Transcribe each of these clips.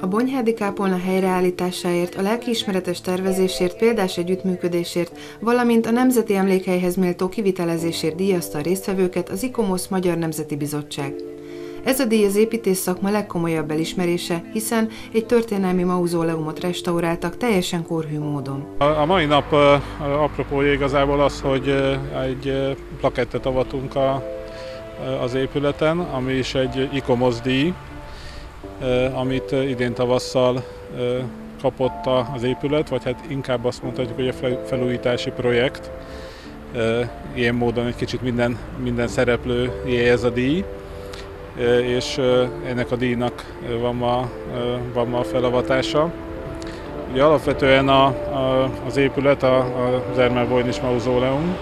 A Bonyhádi kápolna helyreállításáért, a lelkiismeretes tervezésért, példás együttműködésért, valamint a Nemzeti Emlékhelyhez méltó kivitelezésért díjazta a résztvevőket az ICOMOS Magyar Nemzeti Bizottság. Ez a díj az építés szakma legkomolyabb elismerése, hiszen egy történelmi mauzóleumot restauráltak teljesen korhű módon. A mai nap apropója igazából az, hogy egy plakettet avatunk a, az épületen, ami is egy ICOMOS díj, amit idén tavasszal kapott az épület, vagy hát inkább azt mondhatjuk, hogy a felújítási projekt. Ilyen módon egy kicsit minden, minden szereplő ez a díj, és ennek a díjnak van ma, van ma a felavatása. Ugye alapvetően a, a, az épület a, az Ermel Vojnis Mauzóleum,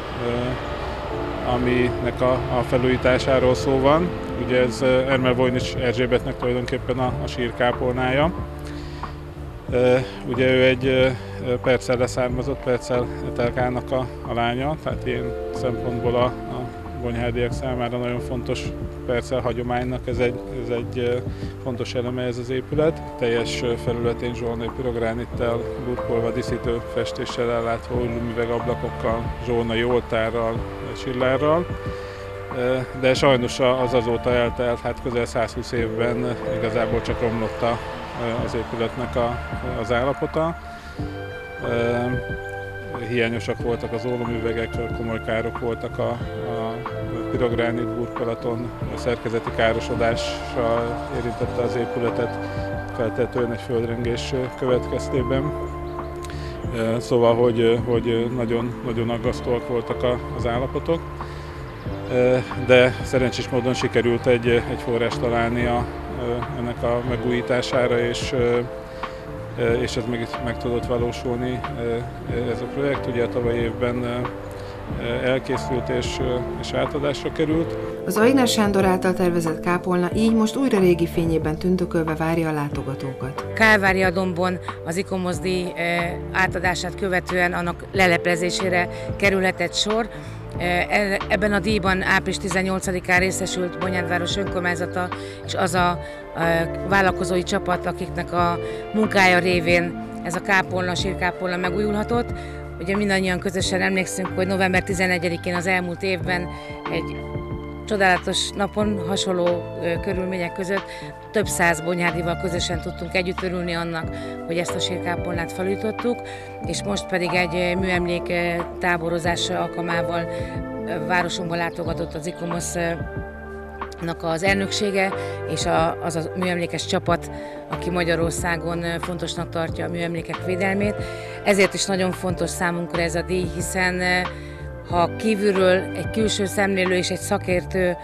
aminek a, a felújításáról szó van. Ugye ez Ermel Vojnis Erzsébetnek tulajdonképpen a, a sírkápolnája. Ugye ő egy Percel leszármazott, Percel Etelkának a, a lánya, tehát ilyen szempontból a, a bonyhádiak számára nagyon fontos percel hagyománynak ez egy, ez egy fontos eleme ez az épület. Teljes felületén zsolnai pirogránittel, burkolva, diszítő festéssel ellátva, műveg ablakokkal, zsolnai oltárral, csillárral. De sajnos az azóta eltelt, hát közel 120 évben igazából csak romlott az épületnek a, az állapota. Hiányosak voltak az ólomüvegek, komoly károk voltak a, a pirogránit burkolaton, a szerkezeti károsodással érintette az épületet, feltetően egy földrengés következtében. Szóval, hogy, hogy nagyon, nagyon aggasztóak voltak az állapotok, de szerencsés módon sikerült egy, egy forrást találni a, ennek a megújítására, és és ez meg, meg tudott valósulni ez a projekt. Ugye a tavalyi évben elkészült és, és átadásra került. Az Aigner Sándor által tervezett kápolna így most újra régi fényében tündökölve várja a látogatókat. Kálvária dombon az ikomozdi átadását követően annak leleplezésére kerülhetett sor. Ebben a díjban április 18-án részesült Bonyádváros önkormányzata, és az a vállalkozói csapat, akiknek a munkája révén ez a kápolna, a sírkápolna megújulhatott. Ugye mindannyian közösen emlékszünk, hogy november 11-én az elmúlt évben egy csodálatos napon, hasonló körülmények között több száz bonyhádival közösen tudtunk együtt örülni annak, hogy ezt a sírkápolnát felújítottuk, és most pedig egy műemlék táborozása alkalmával városunkban látogatott az ICOMOS az elnöksége és a, az a műemlékes csapat, aki Magyarországon fontosnak tartja a műemlékek védelmét. Ezért is nagyon fontos számunkra ez a díj, hiszen ha kívülről egy külső szemlélő és egy szakértő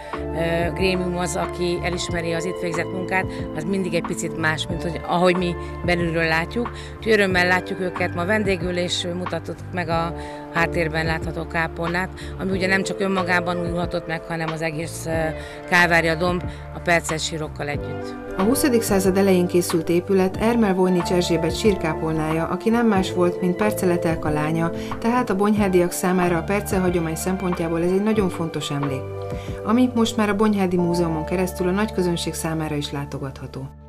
grémium az, aki elismeri az itt végzett munkát, az mindig egy picit más, mint hogy ahogy mi belülről látjuk. Úgyhogy örömmel látjuk őket ma vendégül, és mutatott meg a háttérben látható kápolnát, ami ugye nem csak önmagában újulhatott meg, hanem az egész Kálvária domb a perces sírokkal együtt. A 20. század elején készült épület Ermel Vojnics Erzsébet sírkápolnája, aki nem más volt, mint Perceletelka lánya, tehát a bonyhádiak számára a percel hagyomány szempontjából ez egy nagyon fontos emlék, ami most már a Bonyhádi Múzeumon keresztül a nagy közönség számára is látogatható.